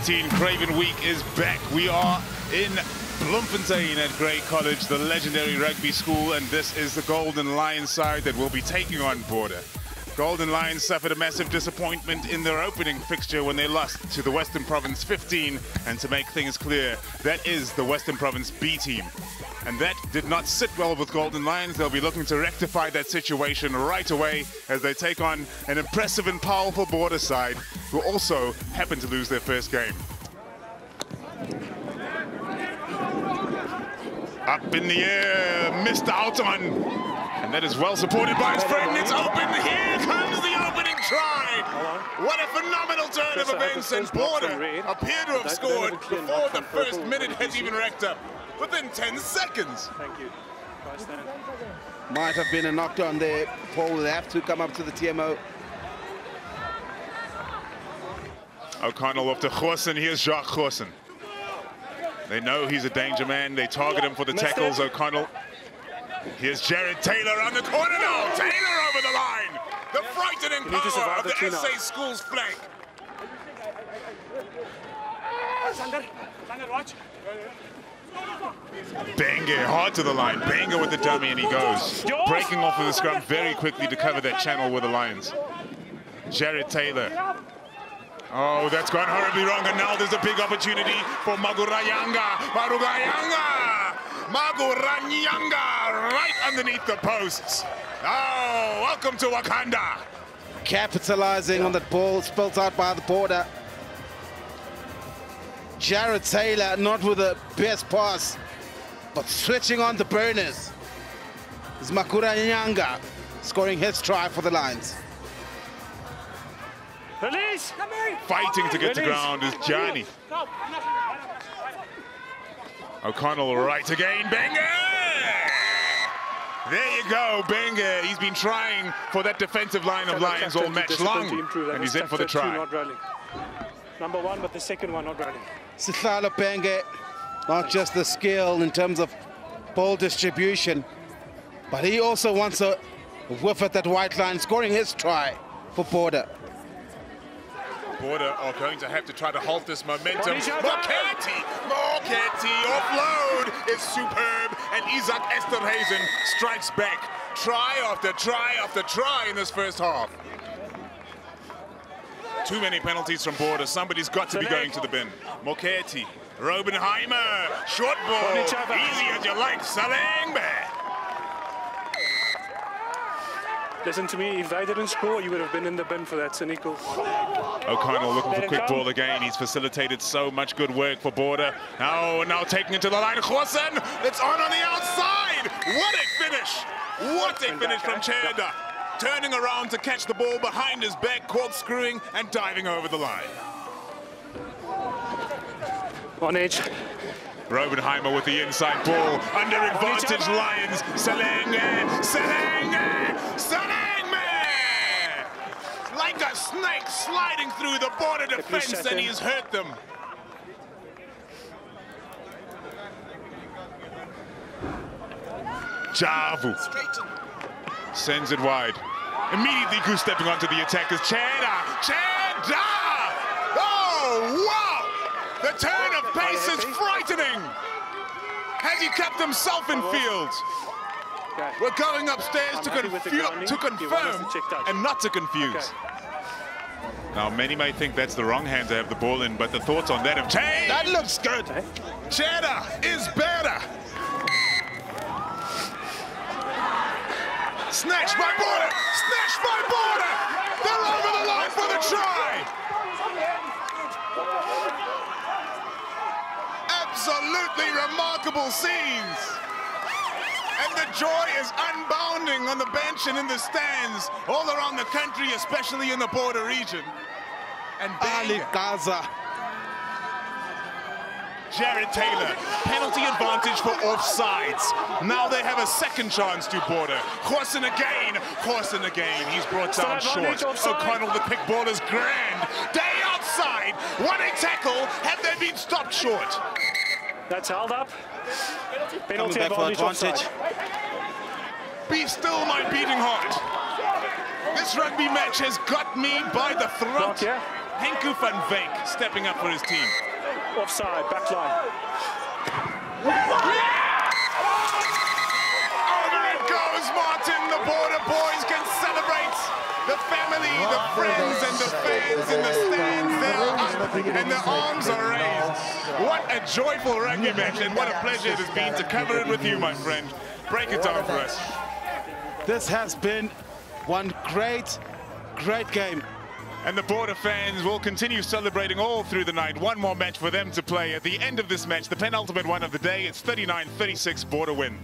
15. Craven Week is back. We are in Bloemfontein at Grey College, the legendary rugby school, and this is the Golden Lions side that will be taking on Border. Golden Lions suffered a massive disappointment in their opening fixture when they lost to the Western Province 15. And to make things clear, that is the Western Province B team. And that did not sit well with Golden Lions. They'll be looking to rectify that situation right away as they take on an impressive and powerful border side who also happen to lose their first game. Up in the air, missed out on and that is well supported by his friend. It's open. Here comes the opening try. What a phenomenal turn of events. And Border appear to have scored before the first minute has even racked up. Within 10 seconds. Thank you. Might have been a knockdown there. Paul will have to come up to the TMO. O'Connell off to Goosen. Here's Jacques Goosen. They know he's a danger man. They target him for the tackles. O'Connell Here's Jared Taylor on the corner now. Taylor over the line. The frightening power of the SA Schools flank. Benge hard to the line. Benge with the dummy and he goes. Breaking off of the scrum very quickly to cover that channel with the Lions. Jared Taylor. Oh, that's gone horribly wrong. And now there's a big opportunity for Magurayanga. Magurayanga. Maguranyanga right underneath the posts. Oh, welcome to Wakanda. Capitalizing on that ball spilled out by the border. Jared Taylor not with the best pass, but switching on the burners. Is Makura Nyanga scoring his try for the Lions. Release! Fighting to get Release. to ground is Johnny. O'Connell right again. Benge! There you go, Benge. He's been trying for that defensive line of Lions all match long. And he's in for the try. Number one, but the second one not running. Sihlalo Benge, not just the skill in terms of ball distribution, but he also wants a whiff at that white line, scoring his try for Border. Border are going to have to try to halt this momentum. Moketti! Moketti offload is superb, and Isaac Esterhuizen strikes back. Try after try after try in this first half. Too many penalties from Border. Somebody's got to be going to the bin. Moketti, Robenheimer, short ball, easy as you like, Salengbe. Listen to me, if they didn't score, you would have been in the bin for that, Sinico. O'Connell looking for a quick ball again. He's facilitated so much good work for Border. Now, now taking it to the line. Goosen, it's on on the outside. What a finish. What a finish from Cheda. Turning around to catch the ball behind his back, corkscrewing and diving over the line. On edge. Robenheimer with the inside ball. Under advantage Lions. Salenge. Salenge. Salenge. Like a snake sliding through the border defense and he's hurt them. Javu sends it wide. Immediately Goose stepping onto the attack is Cheda. Cheda! Oh, wow! The turn of pace is frightening. Has he kept himself in field? We're going upstairs to, to confirm and not to confuse. Now, many may think that's the wrong hand to have the ball in, but the thoughts on that have changed. That looks good. Cheddar is better. Snatched by Border. Snatched by Border. They're over the line for the try. absolutely remarkable scenes. And the joy is unbounding on the bench and in the stands all around the country, especially in the border region. And Ali Gaza. Jared Taylor, penalty advantage for offsides. Now they have a second chance to border. Goosen again, Goosen again. He's brought down short. O'Connell, the pick ball is grand. Day outside, one a tackle. Have they been stopped short? That's held up. Penalty back for advantage. Be still my beating heart. This rugby match has got me by the throat. Henku van Veek stepping up for his team. Offside, back line. Friends, and the fans in the stands, they're up and their arms are raised. What a joyful rugby match, and what a pleasure it has been to cover it with you, my friend. Break it down for us. This has been one great, great game. And the Border fans will continue celebrating all through the night. One more match for them to play. At the end of this match, the penultimate one of the day, it's 39-36 Border win.